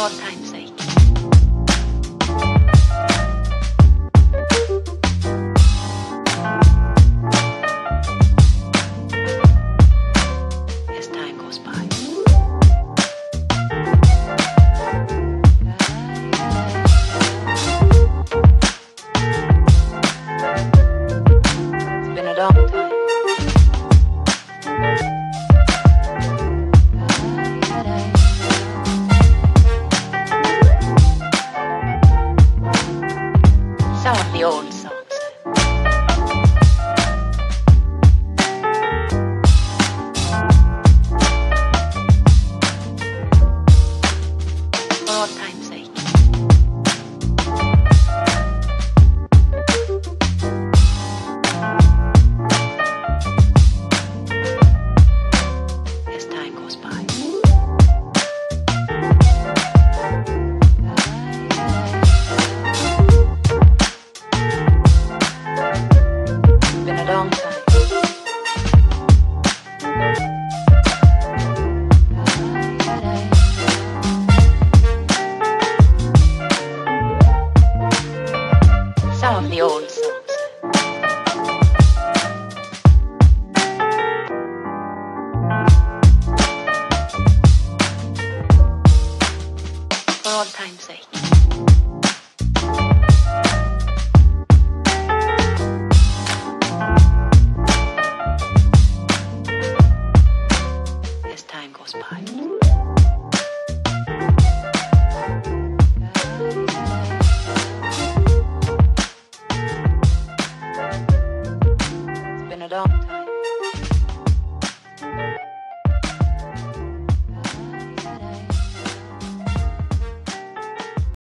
all time. On the old long time. Some of the old songs. For old time's sake. Bye.